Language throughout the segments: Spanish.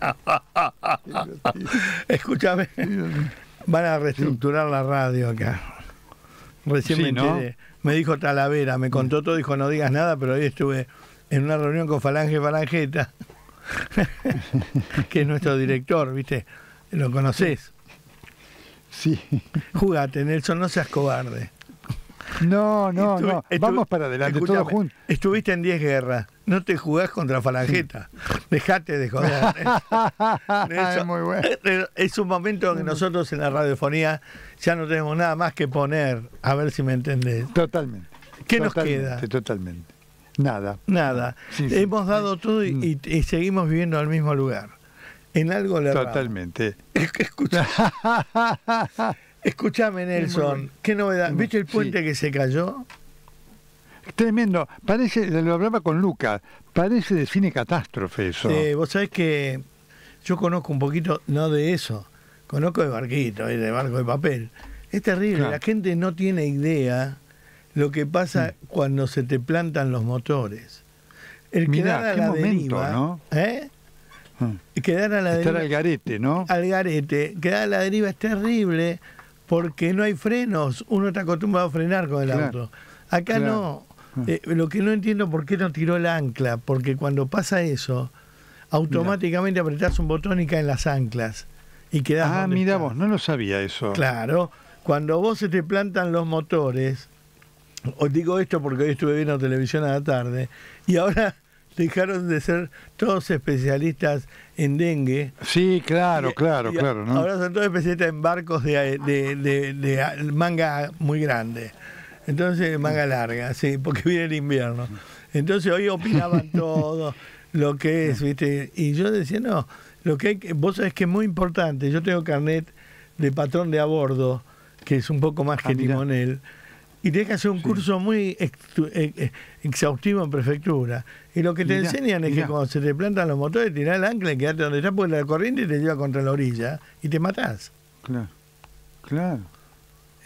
Escúchame, van a reestructurar la radio acá. Recién Sí, me ¿no? enteré. Me dijo Talavera, me contó todo, dijo no digas nada, pero hoy estuve en una reunión con Falange Falangeta, que es nuestro director, ¿viste? Lo conoces. Sí. Jugate, Nelson, no seas cobarde. No, no, no. Vamos para adelante, todos juntos. Estuviste en 10 guerras. No te jugás contra Falangeta. Dejate de joder. Es muy bueno. Es un momento que nosotros en la radiofonía ya no tenemos nada más que poner. A ver si me entendés. Totalmente. ¿Qué nos queda? Totalmente. Nada. Nada. Sí, sí. Hemos dado todo y, y- y seguimos viviendo en el mismo lugar. En algo le. Totalmente. Escucha- Escuchame, Nelson. ¿Qué novedad? ¿Viste el puente Sí. que se cayó? Tremendo. Parece, lo hablaba con Luca, parece de cine catástrofe eso. Eh, vos sabés que yo conozco un poquito, no de eso, conozco de barquito, eh, de barco de papel. Es terrible, Claro. la gente no tiene idea lo que pasa Mm. cuando se te plantan los motores. El Mirá, quedar a qué la momento, deriva, ¿no? ¿eh? Mm. Quedar a la Estar deriva, al garete, ¿no? al garete, quedar a la deriva es terrible porque no hay frenos, uno está acostumbrado a frenar con el Claro, auto. Acá claro. no. Eh, lo que no entiendo por qué no tiró el ancla, porque cuando pasa eso, automáticamente apretás un botón y caen las anclas. Y quedás Ah, mira estás. vos, no lo sabía eso. Claro, cuando vos se te plantan los motores, os digo esto porque hoy estuve viendo televisión a la tarde, y ahora dejaron de ser todos especialistas en dengue. Sí, claro, Y- claro, y claro, ¿no? Ahora son todos especialistas en barcos de, de- de- de manga muy grande. Entonces, manga larga, sí, porque viene el invierno. Entonces, hoy opinaban todo lo que es, ¿viste? Y yo decía, no, lo que hay que, vos sabés que es muy importante. Yo tengo carnet de patrón de a bordo, que es un poco más Ah, que mirá. timonel. Y tenés que hacer un curso muy eh, eh, exhaustivo en prefectura. Y lo que te Mirá, enseñan es mirá. que cuando se te plantan los motores, tirás el ancla y quedate donde estás, porque la corriente te lleva contra la orilla y te matás. Claro, claro.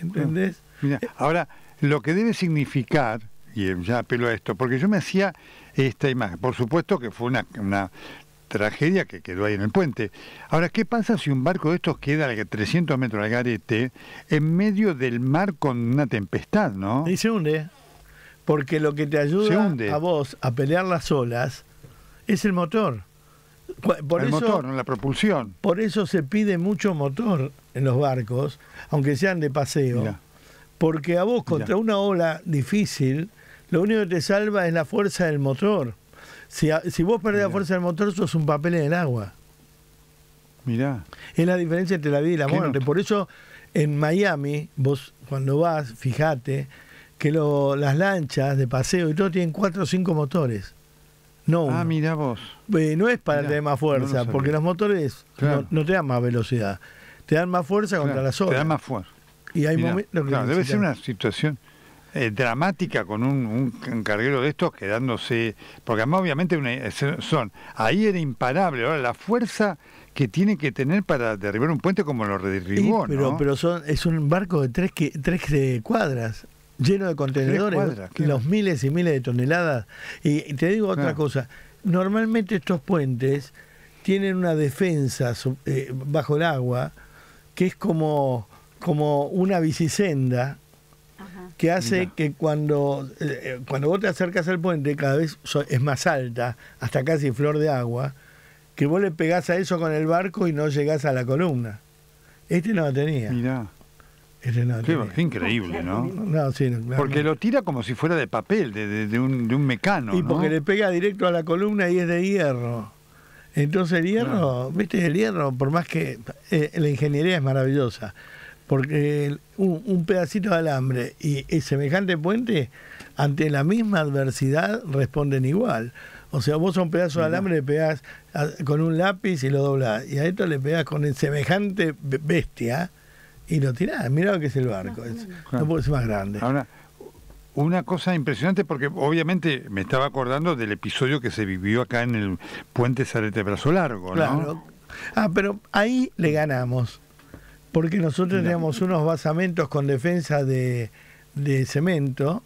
¿Entendés? Mira, ahora, lo que debe significar, y eh, ya apelo a esto, porque yo me hacía esta imagen, por supuesto que fue una, una tragedia que quedó ahí en el puente. Ahora, ¿qué pasa si un barco de estos queda a 300 metros al garete en medio del mar con una tempestad, no? Y se hunde. Porque lo que te ayuda a vos a pelear las olas es el motor. Por el eso, motor, no la propulsión. por eso se pide mucho motor en los barcos, aunque sean de paseo. Mirá. Porque a vos contra Mirá. una ola difícil, lo único que te salva es la fuerza del motor. Si, si vos perdés la fuerza del motor, sos un papel en el agua. Mirá. Es la diferencia entre la vida y la ¿Qué muerte. no? Por eso en Miami, vos cuando vas, fíjate que lo- las lanchas de paseo y todo tienen cuatro o cinco motores. No uno. Ah, mira vos. Eh, no es para Mirá, tener más no fuerza, lo porque los motores Claro. no, no te dan más velocidad. Te dan más fuerza contra las te olas. da más fuerza. Y hay Mirá, momentos claro, debe ser una situación eh, dramática con un, un carguero de estos quedándose, porque además obviamente una- es- son, ahí era imparable, ahora la fuerza que tiene que tener para derribar un puente como lo Y, derribó, pero ¿no? pero son, es un barco de tres, que- tres eh, cuadras, lleno de contenedores, cuadras, los miles y miles de toneladas. Y, y te digo otra cosa, normalmente estos puentes tienen una defensa eh, bajo el agua que es como, como una bicisenda Ajá. Que hace que cuando, eh, cuando vos te acercas al puente cada vez so- es más alta, hasta casi flor de agua, que vos le pegás a eso con el barco y no llegás a la columna. Este no la tenía. Mirá, Este no la qué, tenía. qué increíble, ¿no? No, sí, no, claro, Porque lo tira como si fuera de papel, de, de- de un, de un mecano, Y porque le pega directo a la columna y es de hierro. Entonces el hierro, viste, el hierro, por más que eh, la ingeniería es maravillosa, porque un, un pedacito de alambre y, y semejante puente, ante la misma adversidad, responden igual. O sea, vos a un pedazo de alambre le pegás a- con un lápiz y lo doblás, y a esto le pegás con el semejante be- bestia y lo tirás. Mirá lo que es el barco, es- no puede ser más grande. Ahora, una cosa impresionante porque obviamente me estaba acordando del episodio que se vivió acá en el puente Zarete Brazo Largo, ¿no? Claro. Ah, pero ahí le ganamos. Porque nosotros teníamos unos basamentos con defensa de, de cemento,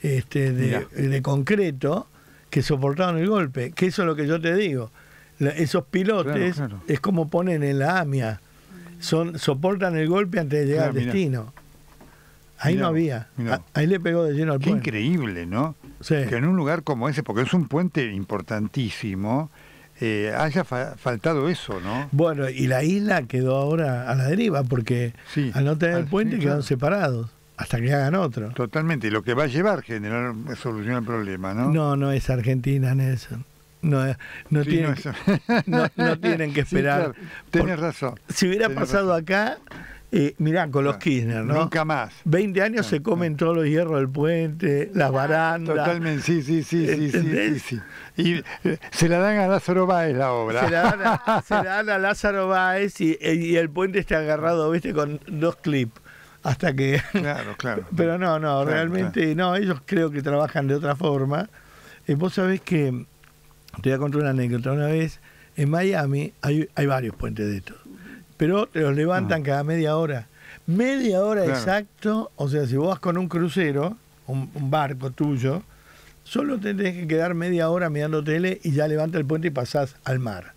este, de, concreto, que soportaban el golpe. Que eso es lo que yo te digo. La- esos pilotes Claro, claro. es como ponen en la AMIA. Son, soportan el golpe antes de llegar Claro, al mirá. destino. Ahí Mirá no había. mirá. Ahí le pegó de lleno al Qué puente. increíble, ¿no? Sí. Que en un lugar como ese, porque es un puente importantísimo, eh, haya fa- faltado eso, ¿no? Bueno, y la isla quedó ahora a la deriva porque Sí. al no tener el Ah, puente sí, quedaron claro. separados hasta que hagan otro. Totalmente. Y lo que va a llevar generar solucionar el problema, ¿no? No, no es Argentina, Nelson. No, no, Sí, tienen, no, no- no tienen que esperar. claro, tenés Por- razón. Si hubiera tenés pasado acá, eh, mirá, con los Claro. Kirchner, ¿no? Nunca más. 20 años se comen todos los hierros del puente, las barandas. Totalmente, sí, sí, sí, sí, sí, sí. Y eh, se la dan a Lázaro Báez la obra. Se la, dan a, se la dan a Lázaro Báez y, y el puente está agarrado, viste, con dos clips. Hasta que. Claro, claro. Pero no, no, Claro, realmente no, ellos creo que trabajan de otra forma. Eh, vos sabés que, te voy a contar una anécdota, una vez en Miami hay, hay varios puentes de estos, pero te los levantan cada media hora. Media hora Ah. Claro. exacto, o sea, si vos vas con un crucero, un, un barco tuyo, solo te tenés que quedar media hora mirando tele y ya levanta el puente y pasás al mar.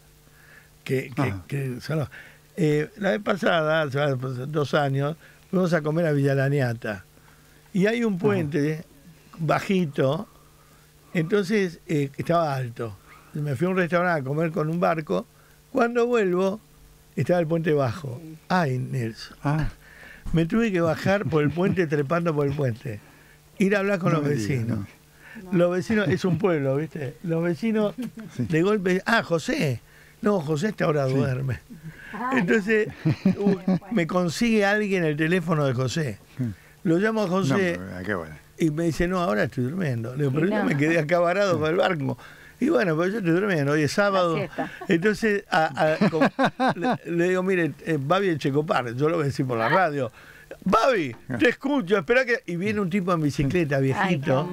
Que, que- Ajá. que son los- eh, la vez pasada, hace dos años, fuimos a comer a Villa Laniata. Y hay un puente bajito, entonces eh, estaba alto. Me fui a un restaurante a comer con un barco. Cuando vuelvo, estaba el puente bajo. Ay, Nelson. Ah, Me tuve que bajar por el puente, trepando por el puente. Ir a hablar con No los vecinos. no. Los vecinos, es un pueblo, ¿viste? Los vecinos Sí. de golpe, ah, José. No, José esta hora duerme. Entonces me consigue alguien el teléfono de José. Lo llamo a no, José pero, qué bueno. y me dice, no, ahora estoy durmiendo. Le digo, pero yo No. me quedé acá varado con el barco. Y bueno, pero yo estoy durmiendo, hoy es sábado. Entonces a- a- como- le, le digo, mire, eh, Babi en Checopar, yo lo voy a decir por la radio. Babi, te escucho, espera que. Y viene un tipo en bicicleta, viejito,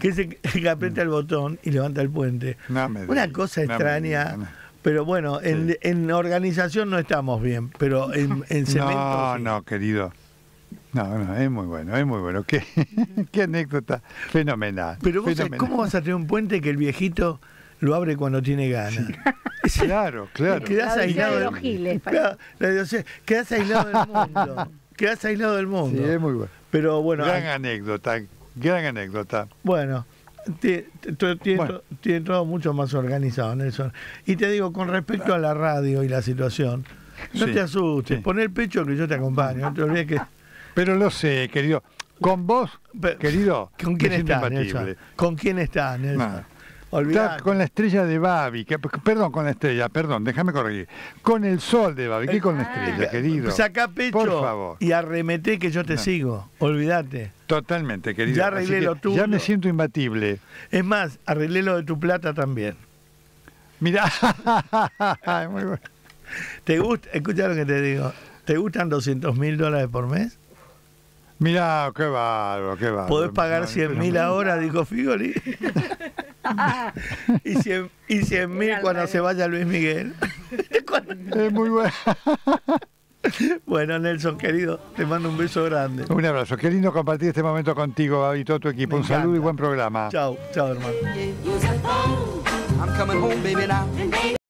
que, se, que aprieta el botón y levanta el puente. No me Una cosa no me extraña. Pero bueno, en, en organización no estamos bien, pero en, en cemento. No, sí. no, querido. No, no, es muy bueno, es muy bueno. Qué, qué anécdota fenomenal. Pero vos, sabés, fenomenal. ¿cómo vas a tener un puente que el viejito lo abre cuando tiene ganas? Claro, claro. Quedás aislado de del los giles, Claro, la odisea- quedás aislado del mundo. Quedás aislado del Sí, mundo. es muy bueno. Pero bueno, gran anécdota, gran anécdota. bueno, tiene, Bueno. todo mucho más organizado, Nelson. Y te digo, con respecto a la radio y la situación, no Sí, te asustes, sí. pon el pecho que yo te acompaño. No te olvides que. Pero lo sé, querido. Con vos, Pero- querido, ¿Con quién estás. Nelson? ¿Con quién estás, Nelson? Está con la estrella de Babi, que- perdón, con la estrella, perdón, déjame corregir. Con el sol de Babi, ¿qué con la estrella, querido? Sacá pecho Por favor. y arremeté que yo te sigo. Olvídate. Totalmente, querido. Ya arreglé lo tuyo. Ya me siento imbatible. Es más, arreglé lo de tu plata también. Mira, muy bueno. ¿Te gusta? Escucha lo que te digo. ¿Te gustan 200 mil dólares por mes? Mirá, qué bárbaro, qué bárbaro. Podés pagar No, 100 mil ahora, dijo Figoli. y 100 y 100 mil cuando se vaya Luis Miguel. Es muy bueno. bueno, Nelson, querido, te mando un beso grande. Un abrazo. Qué lindo compartir este momento contigo, y todo tu equipo. Me Un saludo y buen programa. Chao, chao, hermano.